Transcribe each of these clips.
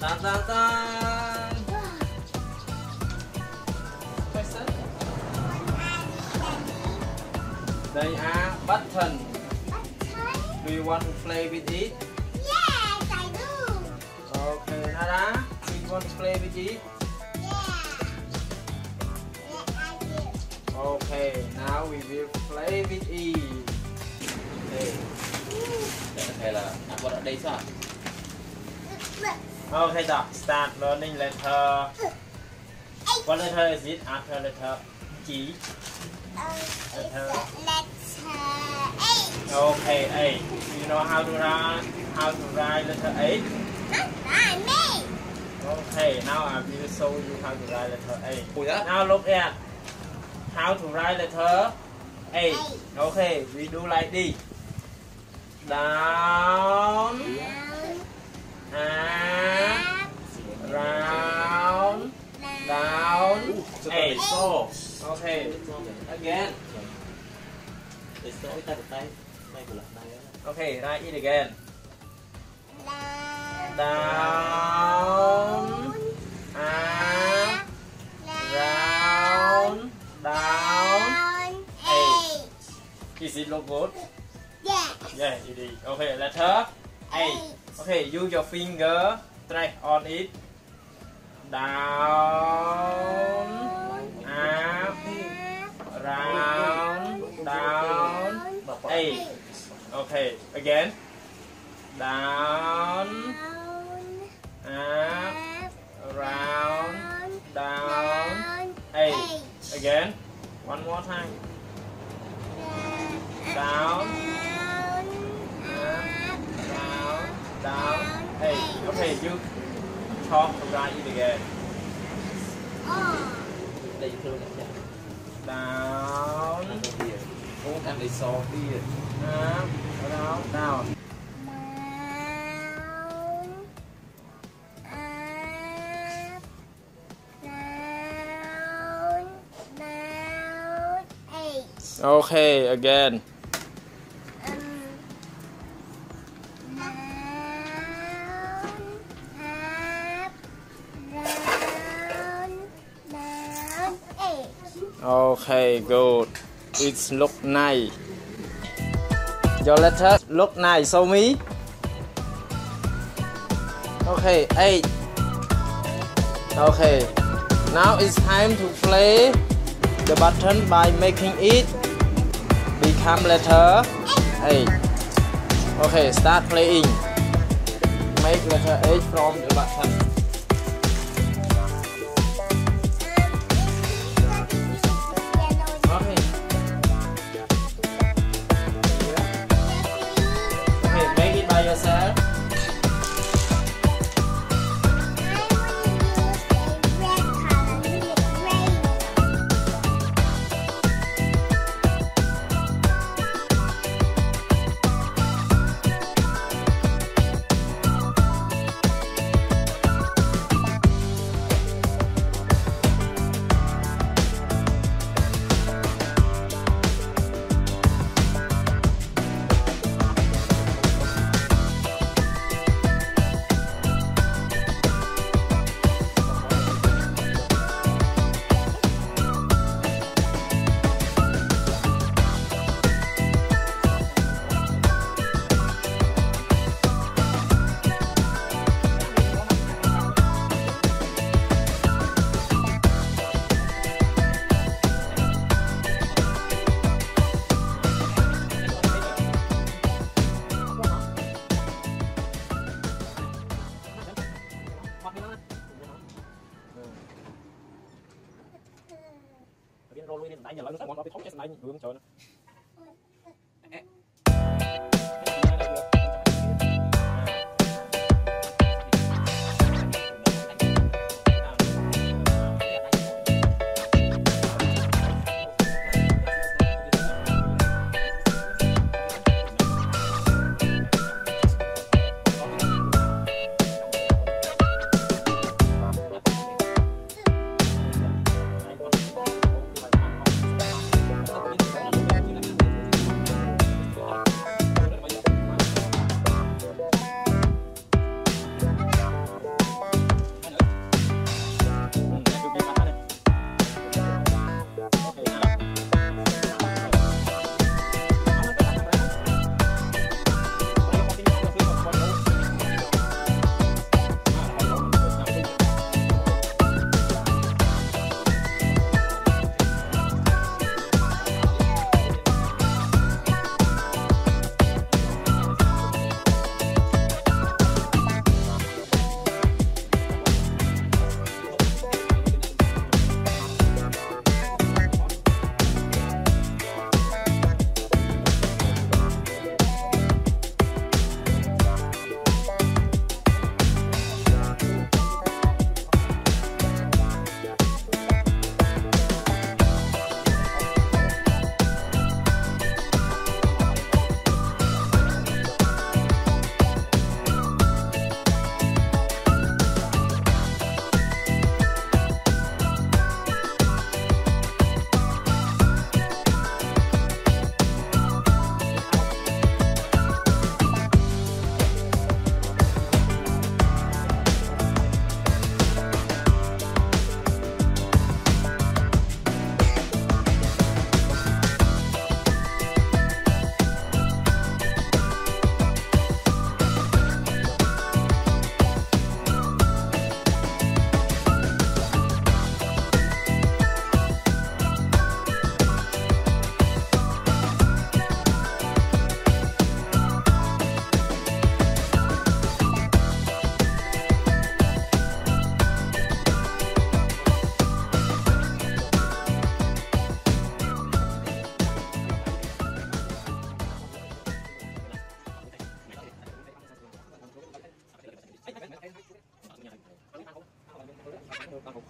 Dun, dun. Question. They are button. Do you want to play with it? Yes, I do. Okay, Nada. Do you want to play with it? Yeah. Yeah, I do. Okay, now we will play with it. Okay. hay là qua ở đây sao Okay, doc. Start learning letter. What letter is it after letter G? Uh, Letter. letter H. Okay, A. You know how to write how to write letter A? Not not. Okay, now I will show you how to write letter A. Now look at how to write letter A. Okay, we do like this. Down, Down, round, down, eight. A. Okay, again. Okay, write it again. down, Down, up, round, down. Eight. eight. Is it look good? Yeah. Yeah, it is. Okay, letter A. Okay, use your finger, track on it. Down, up, round, down. Eight. Okay, again. Down, up, round, down. Eight. Again. One more time. Down, Okay, you talk right it again. đây thương này Down, ăn cái gì không ăn đây xô đi up, round, down. Okay, again. Okay, good. It's look nice. Your letter look nice. Show me. Okay, eight. Okay. Now it's time to play the button by making it become letter eight. Okay, start playing. Make letter H from the button. Luôn lên đánh nhà lại nó sẽ bị thống chết này đường trời Có con?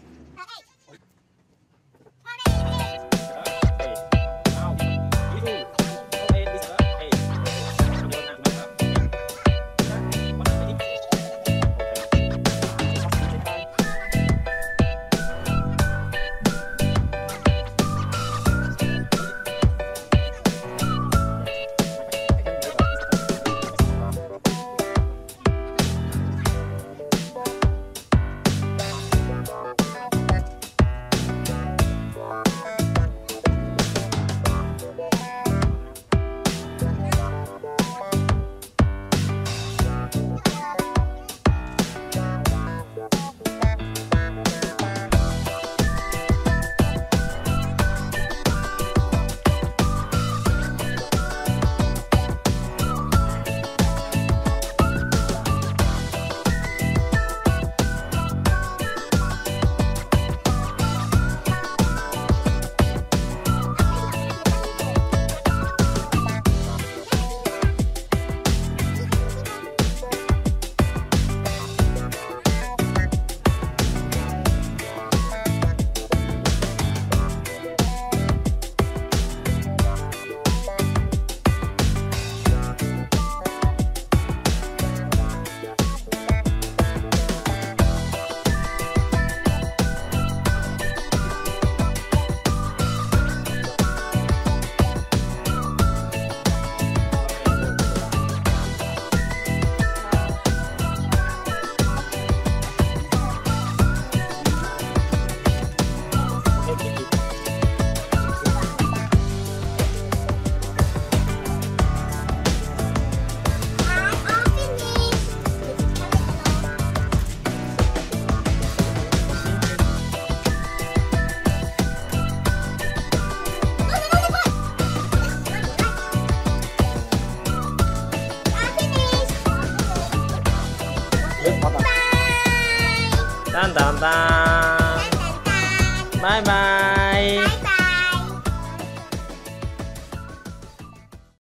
拜拜。